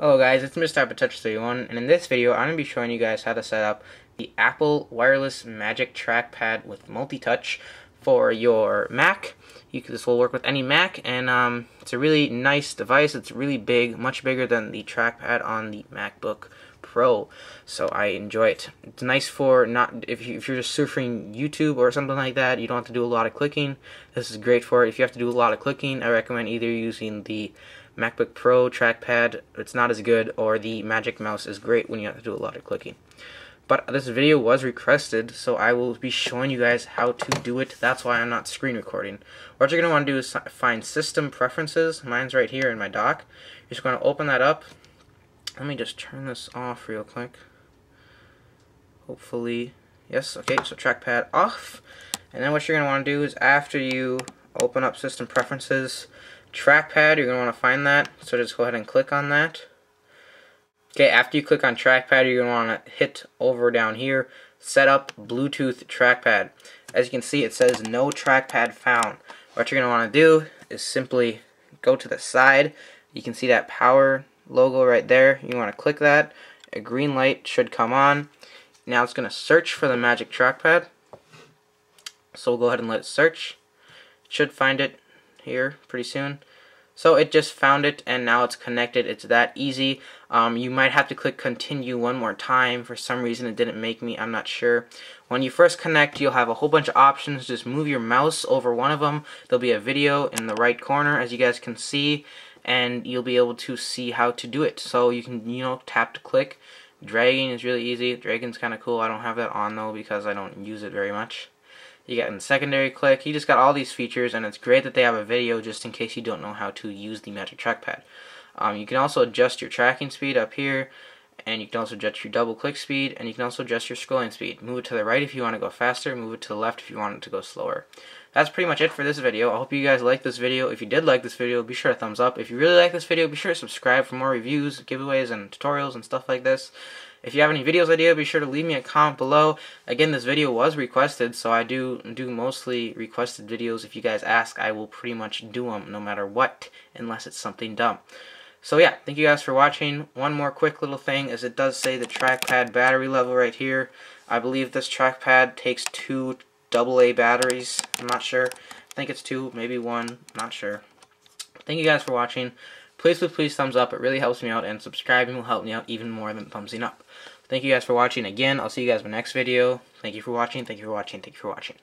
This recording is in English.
Hello guys, it's Mr. Touch31 and in this video I'm going to be showing you guys how to set up the Apple Wireless Magic Trackpad with multi-touch for your Mac. You this will work with any Mac and um, it's a really nice device. It's really big, much bigger than the trackpad on the MacBook Pro. So I enjoy it. It's nice for not if, you, if you're just surfing YouTube or something like that, you don't have to do a lot of clicking. This is great for it. If you have to do a lot of clicking, I recommend either using the MacBook Pro trackpad, it's not as good, or the Magic Mouse is great when you have to do a lot of clicking. But this video was requested, so I will be showing you guys how to do it. That's why I'm not screen recording. What you're going to want to do is find System Preferences. Mine's right here in my dock. You're just going to open that up. Let me just turn this off real quick. Hopefully, yes, okay, so trackpad off. And then what you're going to want to do is after you open up System Preferences, trackpad, you're going to want to find that. So just go ahead and click on that. Okay, after you click on trackpad, you're going to want to hit over down here, set up Bluetooth trackpad. As you can see, it says no trackpad found. What you're going to want to do is simply go to the side. You can see that power logo right there. You want to click that. A green light should come on. Now it's going to search for the magic trackpad. So we'll go ahead and let it search. It should find it here pretty soon. So it just found it and now it's connected. It's that easy. Um, you might have to click continue one more time. For some reason it didn't make me. I'm not sure. When you first connect you'll have a whole bunch of options. Just move your mouse over one of them. There'll be a video in the right corner as you guys can see and you'll be able to see how to do it. So you can you know tap to click. Dragging is really easy. Dragging's kind of cool. I don't have that on though because I don't use it very much. You got in secondary click. You just got all these features, and it's great that they have a video just in case you don't know how to use the Magic Trackpad. Um, you can also adjust your tracking speed up here, and you can also adjust your double click speed, and you can also adjust your scrolling speed. Move it to the right if you want to go faster, move it to the left if you want it to go slower. That's pretty much it for this video. I hope you guys liked this video. If you did like this video, be sure to thumbs up. If you really like this video, be sure to subscribe for more reviews, giveaways, and tutorials and stuff like this. If you have any videos idea, be sure to leave me a comment below. Again, this video was requested, so I do do mostly requested videos. If you guys ask, I will pretty much do them no matter what, unless it's something dumb. So yeah, thank you guys for watching. One more quick little thing is it does say the trackpad battery level right here. I believe this trackpad takes two AA batteries. I'm not sure. I think it's two, maybe one. not sure. Thank you guys for watching. Please, please, please thumbs up. It really helps me out, and subscribing will help me out even more than thumbsing up. Thank you guys for watching again. I'll see you guys in my next video. Thank you for watching. Thank you for watching. Thank you for watching.